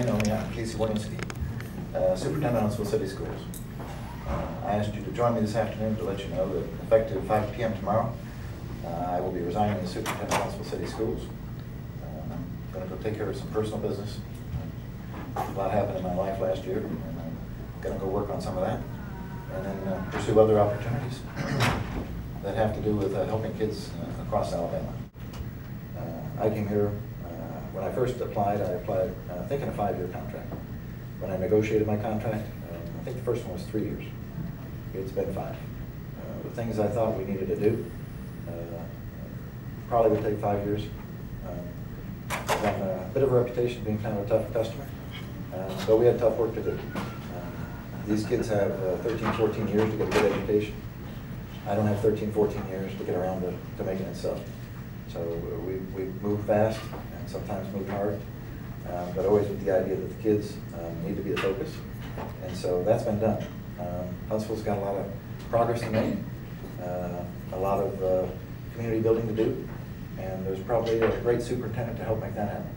know me, I'm Casey uh, Superintendent of City Schools. Uh, I asked you to join me this afternoon to let you know that effective 5 PM tomorrow, uh, I will be resigning as Superintendent of Huntsville City Schools. Uh, I'm going to go take care of some personal business. A lot happened in my life last year, and I'm going to go work on some of that, and then uh, pursue other opportunities that have to do with uh, helping kids uh, across Alabama. I came here, when I first applied, I applied uh, thinking a five-year contract. When I negotiated my contract, um, I think the first one was three years. It's been five. Uh, The things I thought we needed to do uh, probably would take five years. Um, I have got a bit of a reputation being kind of a tough customer, uh, but we had tough work to do. These kids have uh, 13, 14 years to get a good education. I don't have 13, 14 years to get around to, to making it so. So we, we move fast and sometimes move hard, uh, but always with the idea that the kids um, need to be the focus. And so that's been done. Um, Huntsville's got a lot of progress to make, uh, a lot of uh, community building to do, and there's probably a great superintendent to help make that happen.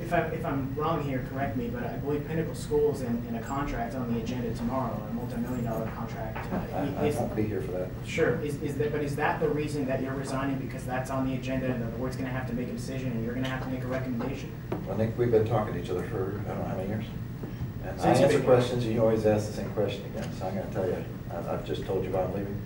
If I, if I'm wrong here, correct me, but I believe Pinnacle Schools in, in a contract on the agenda tomorrow, a multi-million dollar contract. uh, I, I is- won't be here for that. Sure, is, is that, but is that the reason that you're resigning, because that's on the agenda and the board's gonna have to make a decision and you're gonna have to make a recommendation? I think we've been talking to each other for, I don't know how many years. And I Since you've answer questions, and you always ask the same question again, so I'm gonna tell you, I've, I've just told you why I'm leaving.